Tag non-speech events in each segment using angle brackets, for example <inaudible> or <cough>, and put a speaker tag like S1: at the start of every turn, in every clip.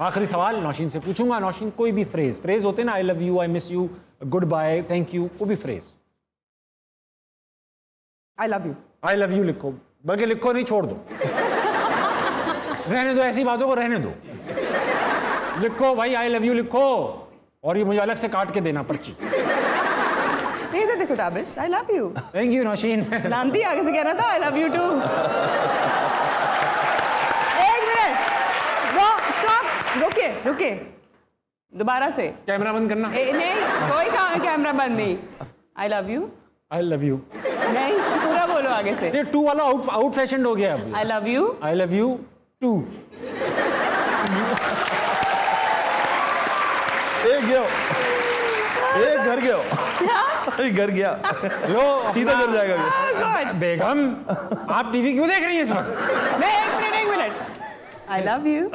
S1: आखिरी सवाल नौशीन से पूछूँगा। नौशीन कोई भी फ्रेज फ्रेज होते ना I love you I miss you good bye thank you कोई भी phrase
S2: I love you
S1: I love you लिखो। बल्कि लिखो नहीं छोड़ दो। रहने दो ऐसी बातों को रहने दो। लिखो भाई आई लव यू लिखो। और ये मुझे अलग से काट के देना पर्ची।
S2: नहीं तो देखो Tabish. I love you
S1: thank you Nausheen.
S2: नानती आगे से कहना था आई लव यू टू एक मिनट। स्टॉप रुके। दोबारा से।
S1: कैमरा बंद करना।
S2: ए, नहीं कोई का कैमरा बंद नहीं। I love you
S1: I love you
S2: नहीं पूरा बोलो आगे से।
S1: ये टू वाला आउट आउट फ़ैशन हो गया
S2: I love you
S1: I love you too
S3: एक गया। एक घर गया। एक घर गया।
S1: लो।
S3: सीधा घर जाएगा। ये।
S1: बेगम आप टीवी क्यों देख रही हैं इस वक्त?
S2: नहीं एक मिनट एक मिनट। आई लव यू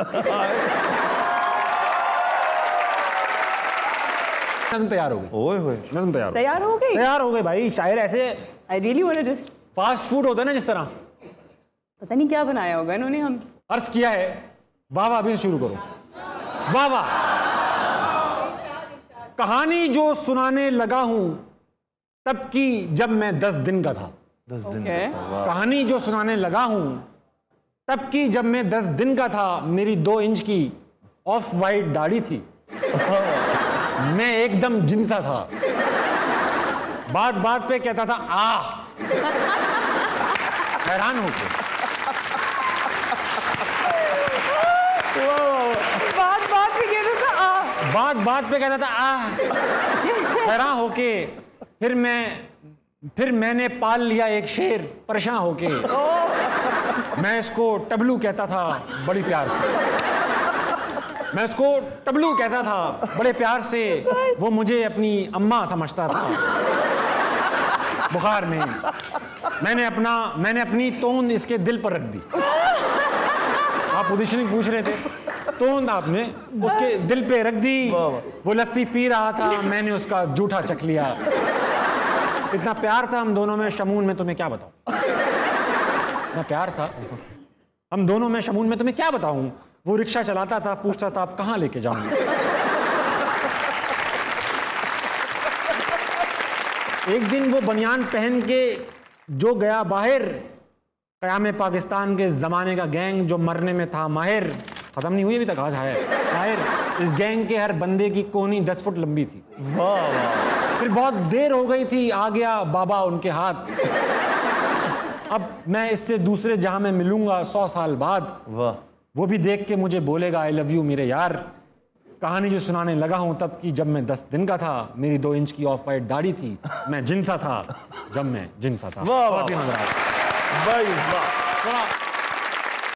S1: नज्म तैयार हो गई।
S3: ओए होए।
S1: नज्म तैयार
S2: तैयार हो गई?
S1: तैयार हो गए भाई शायर ऐसे
S2: I really want to just
S1: fast food होता है ना जिस तरह।
S2: पता नहीं क्या बनाया होगा इन्होंने हम।
S1: अर्ज़ किया है वाह वाह अभी शुरू करो। वाह वाह। कहानी जो सुनाने लगा हूँ तब की जब मैं दस दिन का था।
S3: दस दिन
S2: ओके
S1: कहानी जो सुनाने लगा हूँ तब की जब मैं दस दिन का था मेरी दो इंच की ऑफ़ वाइट दाढ़ी थी। <laughs> मैं एकदम जिनसा था। बात बात पे कहता था आ हैरान होके
S2: बात बात पे कह रहा था आ
S1: बात बात पे कहता था आ हैरान होके फिर मैं फिर मैंने पाल लिया एक शेर परेशान होके मैं इसको टबलू कहता था बड़ी प्यार से। मैं इसको टबलू कहता था बड़े प्यार से वो मुझे अपनी अम्मा समझता था। बुखार में। मैंने अपना मैंने अपनी तोंद इसके दिल पर रख दी। आप पोजिशनिंग पूछ रहे थे। तोंद आपने उसके दिल पे रख दी। वो लस्सी पी रहा था मैंने उसका जूठा चख लिया। इतना प्यार था हम दोनों में शमून में तुम्हें क्या बताऊँ? इतना प्यार था। हम दोनों में शमून में तुम्हें क्या बताऊँ? वो रिक्शा चलाता था पूछता था आप कहाँ लेके जाऊँगे एक दिन वो बनियान पहन के जो गया बाहर कयाम पाकिस्तान के ज़माने का गैंग जो मरने में था माहिर ख़त्म नहीं हुई अभी तक आज है। माहिर इस गैंग के हर बंदे की कोहनी दस फुट लंबी थी।
S3: वाह वाह।
S1: फिर बहुत देर हो गई थी आ गया बाबा उनके हाथ। अब मैं इससे दूसरे जहाँ में मिलूँगा सौ साल बाद।
S3: वाह।
S1: वो भी देख के मुझे बोलेगा आई लव यू मेरे यार। कहानी जो सुनाने लगा हूँ तब की जब मैं दस दिन का था मेरी दो इंच की ऑफ़ वाइट दाढ़ी थी मैं जिनसा था जब मैं जिनसा था।
S3: वाह, वाह,
S1: वाह।
S3: भाई वाह।